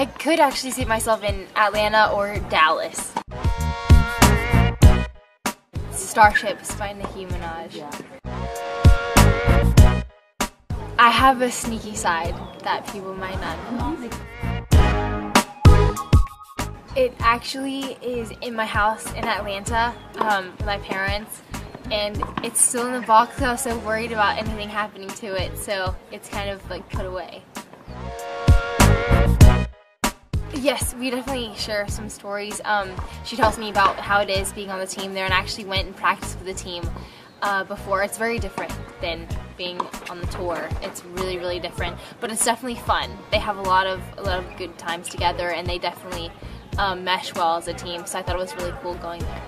I could actually see myself in Atlanta or Dallas. Starships by Nicki Minaj. I have a sneaky side that people might not know. It actually is in my house in Atlanta um, with my parents, and it's still in the box. I was so worried about anything happening to it, so it's kind of like put away. Yes, we definitely share some stories. Um, she tells me about how it is being on the team there, and I actually went and practiced with the team uh, before. It's very different than being on the tour. It's really, really different, but it's definitely fun. They have a lot of a lot of good times together, and they definitely um, mesh well as a team. So I thought it was really cool going there.